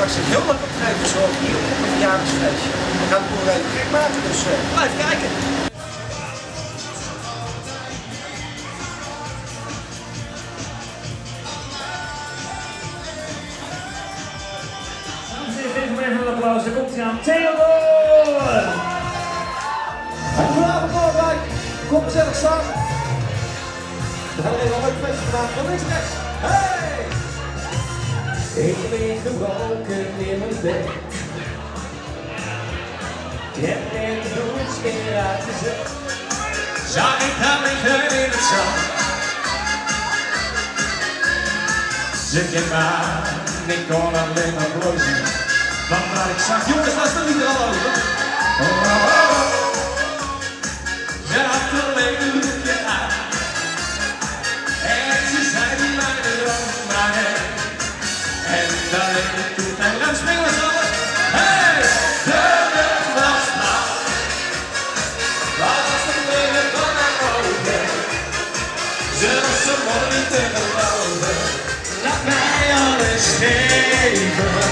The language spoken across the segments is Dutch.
straks een heel leuk optreden verzorgen hier op een verjaardagsfeestje. We gaan het boel even gek maken, dus uh, blijf kijken. Even een applaus, daar komt hij aan. Theodor! Goedenavond Noordwijk, kom gezellig staan. We gaan even een leuk feestje maken van links rechts. Hey! Ik lig gebroken in mijn bed. Ik heb net de weer uitgezet. Zag ik haar liggen in het zand. Ze keek aan, ik kon alleen maar blozen. Want wat ik zag, jongens, was er niet al over. Oh, oh, oh. Ze had Ze mooi te geloven. Laat mij alles geven.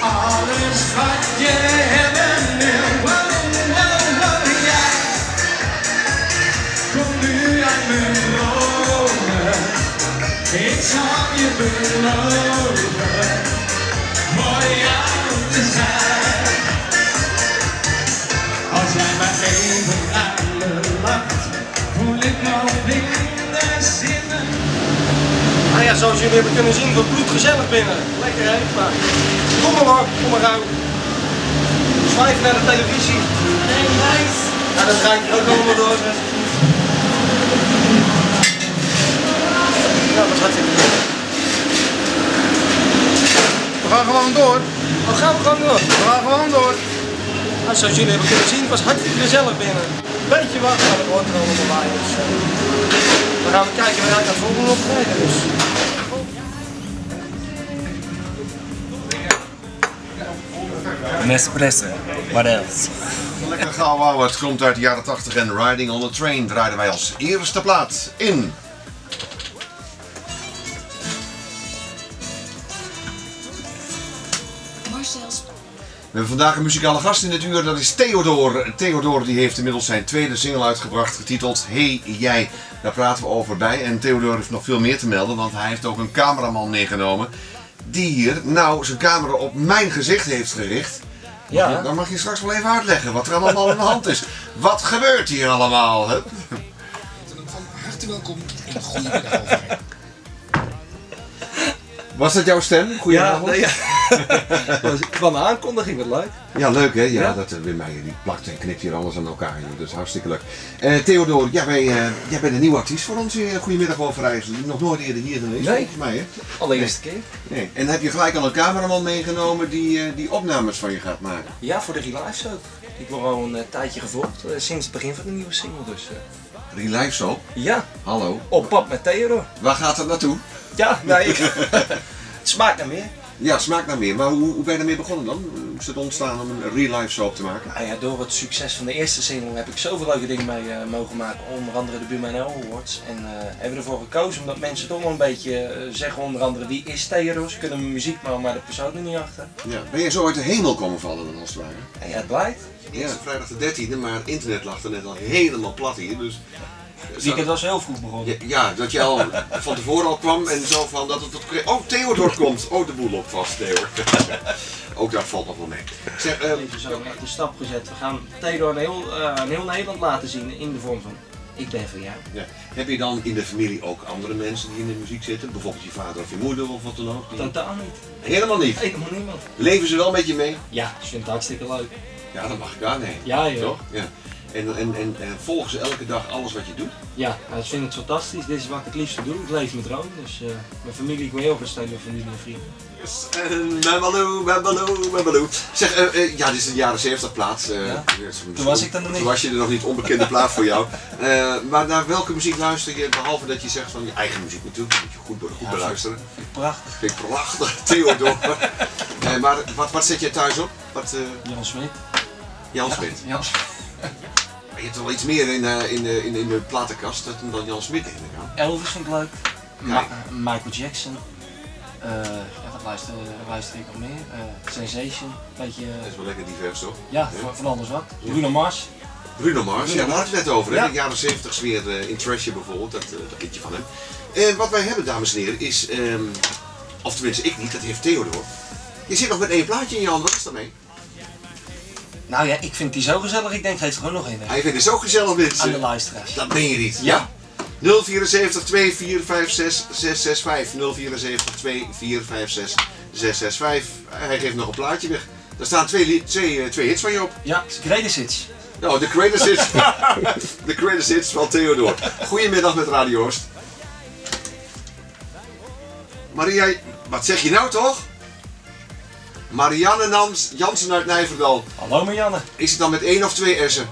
Alles wat je hebben wil. Wow, wow, wow. Kom nu uit mijn dromen. Ik zal je beloven. Voor jou te zijn. Als jij maar even aan lacht, voel ik me zinnen. Nou ja, zoals jullie hebben kunnen zien, wordt bloed gezellig binnen. Lekker hè? Maar kom maar hoor, kom maar gauw. Zwijf naar de televisie. Nee, nice! Ja, dat ga ik ook allemaal door. Ja, dat hartstikke leuk. We gaan gewoon door. Dan gaan we gewoon door. We gaan gewoon door. Nou, zoals jullie hebben kunnen zien, het was hartstikke gezellig binnen. Beetje wachten, maar dat hoort er allemaal we gaan kijken weer uit naar het volgende optreden. Dus. Een espresso. What else? Lekker gauw het komt uit de jaren 80 en Riding on the Train draaiden wij als eerste plaat in. We hebben vandaag een muzikale gast in het uur, dat is Theodor. Theodor die heeft inmiddels zijn tweede single uitgebracht, getiteld Hey Jij. Daar praten we over bij. En Theodor heeft nog veel meer te melden, want hij heeft ook een cameraman meegenomen. Die hier nou zijn camera op mijn gezicht heeft gericht. Ja. Dan mag je straks wel even uitleggen wat er allemaal aan de hand is. Wat gebeurt hier allemaal? Hè? van harte welkom in de goede middag overheid. Was dat jouw stem? Goedenavond. nee, ja. Van de aankondiging, wat leuk. Ja, leuk hè? Ja, Ja? dat uh, Wim Meijer die plakt en knipt hier alles aan elkaar. joh. Is hartstikke leuk. Eh Theodor, ja, wij, eh, jij bent een nieuwe artiest voor ons Goedemiddag Overijssel. Nog nooit eerder hier geweest, Nee. volgens mij hè? Allereerste keer. Nee. En heb je gelijk al een cameraman meegenomen die, eh, die opnames van je gaat maken? Ja, voor de Relive Soap. Ik word al een eh, tijdje gevolgd, eh, sinds het begin van de nieuwe single dus. eh. Relive Soap? ja, Hallo. op pad met Theodor. Waar gaat dat naartoe? Ja, nee, ik... het smaakt naar meer. Ja, smaakt naar meer. Maar hoe, hoe ben je ermee begonnen dan? Hoe is het ontstaan om een real life soap te maken? Nou ja, door het succes van de eerste single heb ik zoveel leuke dingen mee eh, mogen maken. Onder andere de Bumanel Awards. En eh, hebben we ervoor gekozen omdat mensen toch wel een beetje eh, zeggen onder andere wie is Theodor? Ze kunnen muziek maken, maar de persoon er niet achter. Ja. Ben je zo uit de hemel komen vallen dan als het ware? En ja, het blijkt. Eerste vrijdag de 13e, maar internet lag er net al helemaal plat hier. Dus Het weekend was heel vroeg begonnen. Ja, ja, dat je al van tevoren al kwam en zo van dat het tot... Oh, Theodor komt! Oh, de boel loopt vast, Theodor. Ook dat valt nog wel mee. Zeg, ehm, We hebben zo echt een stap gezet. We gaan Theodor in heel, eh, heel Nederland laten zien in de vorm van ik ben van jou. ja. Heb je dan in de familie ook andere mensen die in de muziek zitten? Bijvoorbeeld je vader of je moeder of wat dan ook? Die- Totaal niet. Helemaal niet. Helemaal niemand. Leven ze wel met je mee? Ja, ik vind het hartstikke leuk. Ja, dat mag ik aannemen. Ja, joh. Toch? Ja. En, en, en, en volgen ze elke dag alles wat je doet? Ja, ik vind het fantastisch. Dit is wat ik het liefste doe. Ik leef mijn droom. Dus eh, mijn familie, ik ben heel veel steun door familie en vrienden. Yes. En Babaloo, Babaloo, Babaloo. Zeg, eh, eh, ja, dit is een jaren 70 plaat. eh, Ja. Toen was ik er nog niet. Toen was je er nog niet, onbekende plaat voor jou. Eh, maar naar welke muziek luister je, behalve dat je zegt van je eigen muziek natuurlijk, dat moet je goed, goed beluisteren. Prachtig. Vind ik prachtig, Theodor. Eh, maar wat, wat zet je thuis op? Wat, eh Jan Smit. Jan Smit. Jan Je hebt wel iets meer in, eh, in, de, in, in de platenkast dan Jan Smit in de Elvis vind ik leuk. Ma- Michael Jackson. Eh, ja, wat luister, luister ik nog meer? Eh, Sensation. Beetje, Dat is wel lekker divers toch? ja, van, van alles wat. Bruno Mars. Bruno Mars, ja, daar hadden we het net over. Hè? Ja. De jaren 70 sfeer eh, in Trasher bijvoorbeeld, dat, eh, dat liedje van hem. En wat wij hebben, dames en heren, is, ehm, of tenminste ik niet, dat heeft Theodor. Je zit nog met één plaatje in je hand, wat is dat mee? Nou ja, ik vind die zo gezellig. Ik denk, geef er gewoon nog een weg. Hij vindt het zo gezellig dit. Aan de luisteraars. Dat meen je niet. Ja. 074 2456 665 074 2456 665. Hij geeft nog een plaatje weg. Daar staan twee, twee, eh, twee hits van je op. Ja, greatest hits. Nou, de greatest hits. de greatest hits van Theodor. Goedemiddag met Radio Oost. Maria, wat zeg je nou toch? Marianne Nans, Jansen uit Nijverdal. Hallo Marianne. Is het dan met één of twee S'en?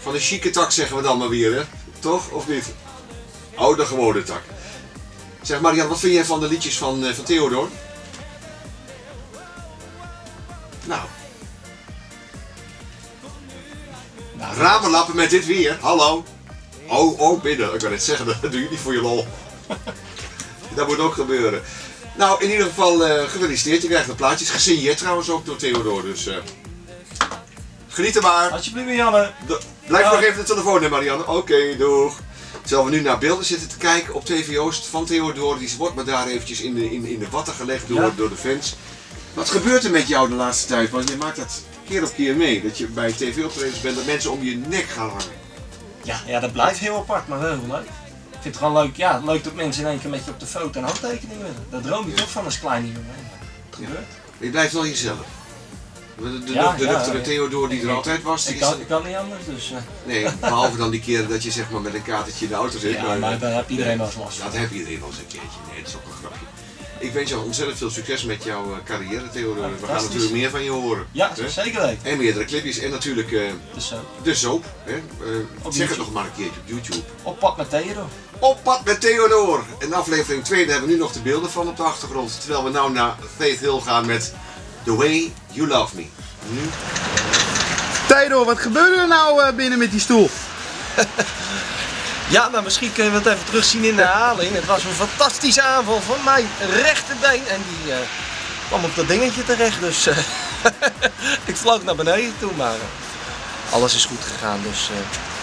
Van de chique tak zeggen we dan maar weer, hè? Toch? Of niet? Oh, de gewone tak. Zeg Marianne, wat vind jij van de liedjes van, eh, van Theodor? Nou, Nou, Ramenlappen met dit weer. Hallo. Oh, oh, binnen. Ik kan het zeggen, dat doen jullie voor je lol. dat moet ook gebeuren. Nou, in ieder geval eh, gefeliciteerd. Je krijgt de plaatjes. Gesigneerd trouwens ook door Theodor. Dus eh, geniet er maar. Alsjeblieft Marianne. Do- Blijf nog even de telefoon, hè Marianne. Oké, doeg. Terwijl we nu naar beelden zitten te kijken op TV Oost van Theodor. Die wordt maar daar eventjes in de, in, in de watten gelegd door, Ja. door de fans. Wat gebeurt er met jou de laatste tijd? Want je maakt dat keer op keer mee. Dat je bij tv-optredens bent, dat mensen om je nek gaan hangen. Ja, ja, dat blijft heel apart, maar heel leuk. Ik vind het gewoon leuk, ja, leuk dat mensen in één keer met je op de foto een handtekening willen. Dat droom je toch van als kleine jongen. Dat gebeurt. Je blijft wel jezelf. De, de, Ja, de die er altijd was, die Ik kan, ik kan niet anders, dus... eh, Nee, behalve dan die keer dat je zeg maar met een katertje in de auto zit. ja, maar daar heb iedereen wel eens last van. Dat heb iedereen wel eens een keertje. Nee, dat is ook een grapje. Ik wens jou ontzettend veel succes met jouw eh, carrière, Theodor. We gaan natuurlijk meer van je horen. Ja, hè? zeker weten. En meerdere clipjes. En natuurlijk eh, Dus zo. de soap. Hè? Eh, Op zeg het nog maar een keertje op YouTube. Op pad met Theodor. Op pad met Theodor. En aflevering 2, daar hebben we nu nog de beelden van op de achtergrond. Terwijl we nou naar Faith Hill gaan met The Way You Love Me. Nu Theodor, wat gebeurde er nou eh, binnen met die stoel? Ja, nou misschien kunnen we het even terugzien in de herhaling. Het was een fantastische aanval van mijn rechterbeen en die eh, kwam op dat dingetje terecht. Dus eh, ik vloog naar beneden toe, maar eh, alles is goed gegaan. Dus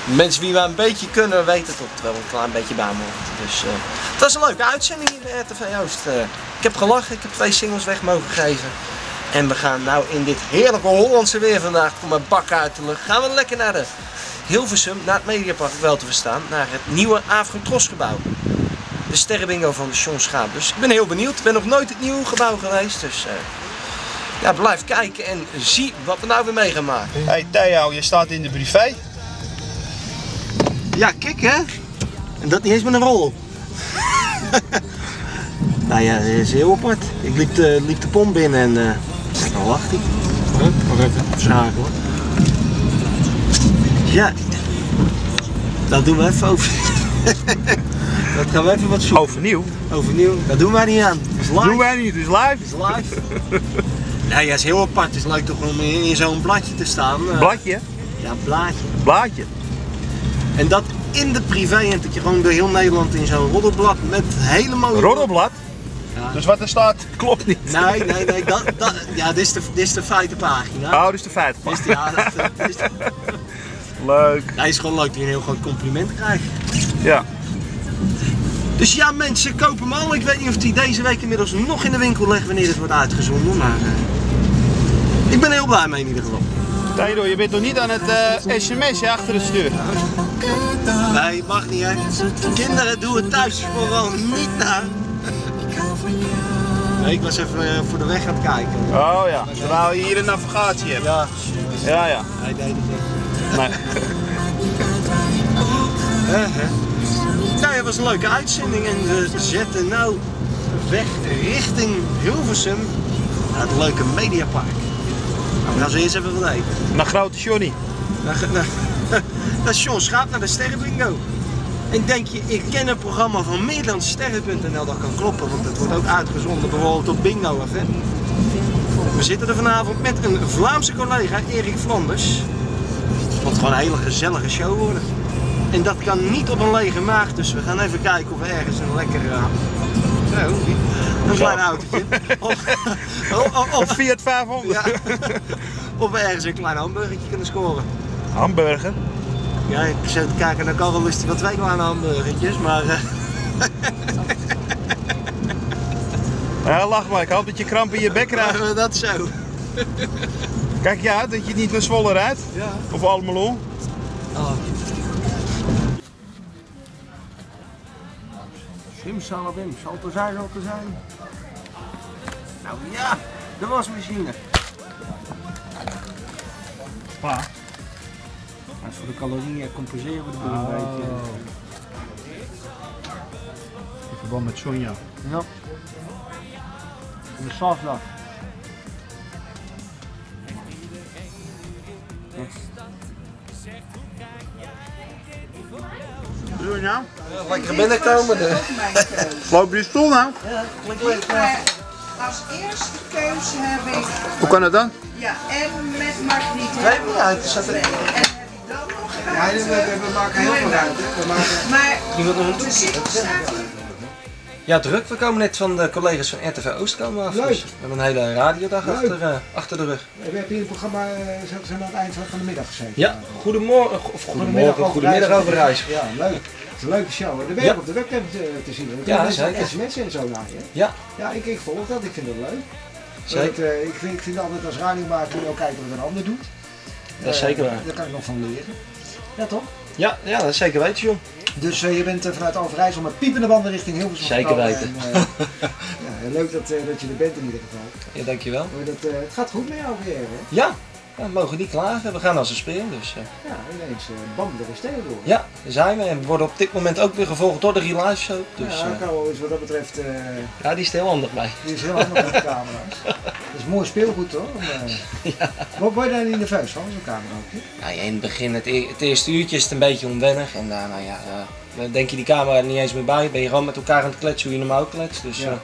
mensen die maar een beetje kunnen weten tot het wel een klein beetje bij me. Dus het was een leuke uitzending in de RTV Oost. Ik heb gelachen, ik heb twee singles weg mogen geven. En we gaan nou in dit heerlijke Hollandse weer vandaag, kom mijn bak uit de lucht, gaan we lekker naar de Hilversum, naar het Mediapark wel te verstaan, naar het nieuwe Afrotros gebouw. De sterrenbingo van de Sean Schaap. Dus ik ben heel benieuwd. Ik ben nog nooit het nieuwe gebouw geweest. Dus eh, ja, blijf kijken en zie wat we nou weer mee gaan maken. Hey Theo, je staat in de privé. Ja, kijk hè. En dat niet eens met een rol. nou ja, dat is heel apart. Ik liep de, liep de pom binnen en uh, dan lacht hij. Wacht even, schakelen. Ja, dat doen we even over. dat gaan we even wat zoeken. Overnieuw. Overnieuw. Dat doen wij niet aan. Het is live. Doen wij niet, het is live. Het is live. nou ja, het is heel apart. Het is leuk toch om in, in zo'n bladje te staan. eh, Bladje, Ja, blaadje. blaadje. En dat in de privé en dat je gewoon door heel Nederland in zo'n roddelblad met hele mooie... Roddelblad. Ja. Dus wat er staat, klopt niet. Nee, nee, nee. Dat, dat, ja, dit is de, dit is de feitenpagina. Oh, dus de feit. Dit is de, ja, dat, dat is, Leuk. nee, is gewoon leuk dat je een heel groot compliment krijgt. Ja. Dus ja, mensen, koop hem al. Ik weet niet of die deze week inmiddels nog in de winkel ligt wanneer het wordt uitgezonden. Maar eh, ik ben heel blij mee in ieder geval. Theodor, je bent nog niet aan het eh sms achter het stuur. Nee, mag niet hè. Kinderen, doe het thuis vooral niet na. Nee, ik was even eh, voor de weg aan het kijken. Oh ja, terwijl je hier een navigatie hebt. Ja, Ja, ja. hij deed het Nee. Nou, het was een leuke uitzending en we zetten nou weg richting Hilversum naar het leuke Mediapark. Nou, we gaan ze eerst even wat eten. Naar Grote Johnny. Naar, naar, naar John Schaap, naar de Sterrenbingo. En denk je, ik ken een programma van meer dan sterren.nl, dat kan kloppen, want het wordt ook uitgezonden bijvoorbeeld op Bingo FM. We zitten er vanavond met een Vlaamse collega, Erik Het wordt gewoon een hele gezellige show worden. En dat kan niet op een lege maag, dus we gaan even kijken of we ergens een lekker... zo, een klein autootje. Of, of, of, Fiat 500. ja, of we ergens een klein hamburgertje kunnen scoren. Hamburger. Ja, ik zit te kijken naar Karel hij wel twee kleine hamburgertjes, maar eh, Ja, lach maar. Ik hoop dat je kramp in je bek krijgt. dat zo. Kijk ja, dat je niet naar Zwolle rijdt. Ja. Of Almelo. Oh. Simsalabim, zal het er zijn, zal er zijn. Nou ja, de wasmachine. Pa. Dat is voor de calorieën compenseren we de boel een beetje. In verband met Sonja. Ja. De sausdag. Je nou? Lekker binnenkomen. De... Loop je stoel nou? Klinkt leuk. Als eerste keuze heb ik, Hoe kan het dan? ja, en met magneet. Nee, niet uit. Zat. En heb ik dan nog Ja, we, maken heel veel ruimte. We maken... Maar Je wilt nog een Ja, druk. We komen net van de collega's van RTV Oost komen af. Leuk. Dus we hebben een hele radiodag Leuk. achter, eh, achter de rug. We hebben hier een programma eh, zijn aan het eind van de middag gezeten. Ja, goedemorgen. Of goedemorgen, goedemiddag over reis. Ja, leuk. Het is een leuke show. De je op de webcam te, te zien. Ja, mensen zeker. sms'en en zo naar je. Ja. Ja, ik, ik volg dat. Ik vind het leuk. Zeker. Eh, ik, vind, ik vind altijd als radiomaker je ook kijken wat een ander doet. Dat is Eh, zeker waar. Daar kan ik nog van leren. Ja, toch? Ja, ja, dat is zeker weten, John. Dus eh, je bent eh, vanuit Overijssel met piepende banden richting Hilversum Zeker weten. En, eh, ja, leuk dat, eh, dat je er bent in ieder geval. Ja, dankjewel. Maar dat, eh, het gaat goed met jou weer, hè? Ja, ja, we mogen niet klagen. We gaan als een speer, dus... eh, Ja, ineens uh, bam, er is Theodor. ja, daar zijn we. En we worden op dit moment ook weer gevolgd door de Relive Show. Dus ja, eh, is wat dat betreft, eh, ja, die is heel handig bij. die is heel handig met de camera's. Dat is mooi speelgoed hoor. Om, eh, Word word je daar niet nerveus van, zo'n camera ook? Nou, ja, in het begin, het, e- het eerste uurtje is het een beetje onwennig. En daarna, ja, eh, dan denk je die camera er niet eens meer bij. Ben je gewoon met elkaar aan het kletsen hoe je normaal kletst. Dus Ja.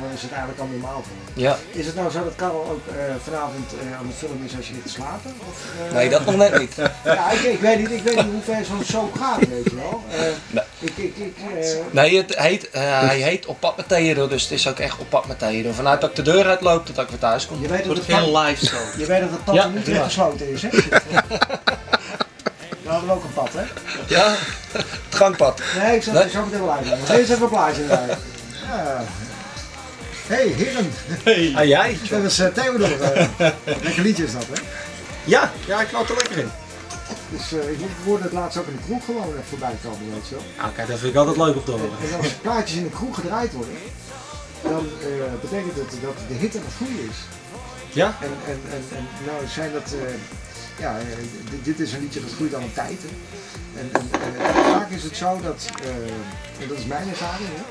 Dan is het eigenlijk al normaal voor ja. Is het nou zo dat Karel ook eh, vanavond eh, aan het filmen is als je ligt te slapen? Of, eh, Nee, dat nog net niet. Ja, ik, ik, weet niet, ik weet niet hoe ver zo'n show gaat, weet je wel. Eh, Nee. Ik, ik, ik, eh, Nee, het heet, hij heet op pad met Theodor, dus het is ook echt op pad met Theodor. Vanuit dat ik de deur uitloop tot ik weer thuis kom. je weet dat Wordt het heel live zo. Je weet dat het pad Ja, niet ja. gesloten is, hè? We hadden ook een pad, hè? Ja, het gangpad. Nee, ik zal Nee. het zo meteen wel uitleggen. Eerst even een plaatje erbij. Ja. Hey, heren. Ah, jij? Dat is uh, Theodor. eh. lekker liedje is dat, hè? Ja, ja, ik knal er lekker in. Dus eh, ik hoorde het laatst ook in de kroeg gewoon even voorbij komen, weet je wel. Ja, kijk, dat vind ik altijd leuk op te horen. En als plaatjes in de kroeg gedraaid worden, dan eh, betekent het dat de hit aan het groeien is. Ja? En, en, en, en nou zijn dat, eh, ja, eh, dit, is een liedje dat groeit al een tijd. Hè. En, en eh, vaak is het zo dat, eh, en dat is mijn ervaring, hè,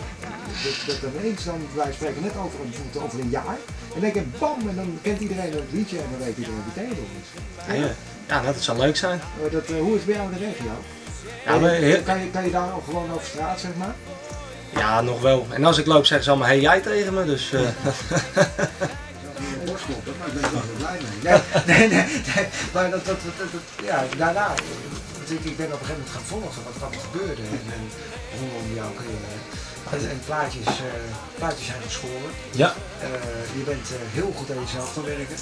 dat, dat ineens dan, wij spreken net over, een- over een jaar. En dan denk ik, bam, en dan kent iedereen het liedje en dan weet iedereen wie Theodor is. Ja, ja. nou, dat zou leuk zijn. Dat, eh, hoe is het bij jou in de regio? Ja, maar heel- kan, je, kan je daar gewoon over straat, zeg maar? Ja, nog wel. En als ik loop zeggen ze allemaal, hey jij tegen me, dus... eh, maar ik ben er wel blij mee. Nee, nee, nee, nee, maar dat, dat, dat, dat- ja, daarna, eh, ik, ik ben op een gegeven moment gaan volgen wat, wat er gebeurde en, en rondom jouw carrière. En, en plaatjes, eh, plaatjes zijn geschoren. Ja. Eh, je bent eh, heel goed aan jezelf gaan werken.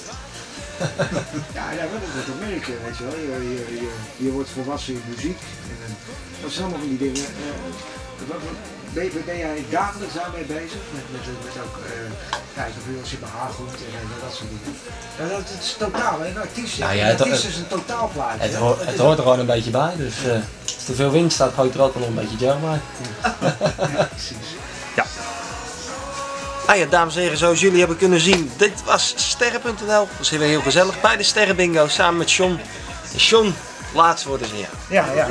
ja, ja, dat, dat merk je, weet je wel. Je, je, je, je wordt volwassen in muziek. En, en dat zijn allemaal van die dingen. eh, wat- wat- ben, jij dagelijks daarmee bezig? Met, met, met ook eh, kijken of je als je behaar goed en, en dat soort dingen. Ja, dat, het is totaal, hè? Een artiest, een ja, het- artiest is een totaalplaatje. het, hoort, het hoort er gewoon een beetje bij, dus eh, als er veel wind staat, gooit er altijd nog een beetje gel bij. Ja, precies. Ah ja, dames en heren, zoals jullie hebben kunnen zien, dit was Sterren.nl. Dat is weer heel gezellig bij de Sterrenbingo samen met John. John, laatst worden ze ja. Ja, ja.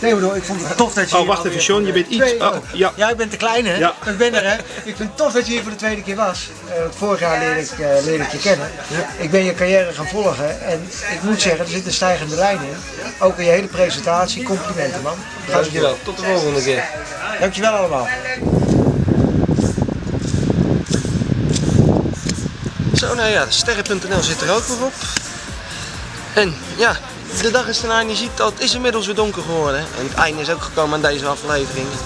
Theodor, ik vond het tof dat je Oh, wacht even, John, je bent iets. Oh, ja. Ja, ik ben te klein hè? Ja. Ik ben er hè? Ik vind het tof dat je hier voor de tweede keer was. Eh, vorig jaar leerde ik, eh, leerde ik je kennen. Ik ben je carrière gaan volgen en ik moet zeggen, er zit een stijgende lijn in. Ook in je hele presentatie. Complimenten man. Dankjewel, tot de volgende keer. Dankjewel allemaal. Zo, nou ja, Sterren.nl zit er ook weer op. En ja, de dag is erna en je ziet dat het is inmiddels weer donker geworden. En het einde is ook gekomen aan deze aflevering. We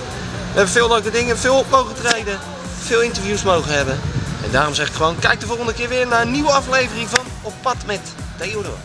hebben veel leuke dingen, veel op mogen treden, veel interviews mogen hebben. En daarom zeg ik gewoon, kijk de volgende keer weer naar een nieuwe aflevering van Op Pad met Theodor.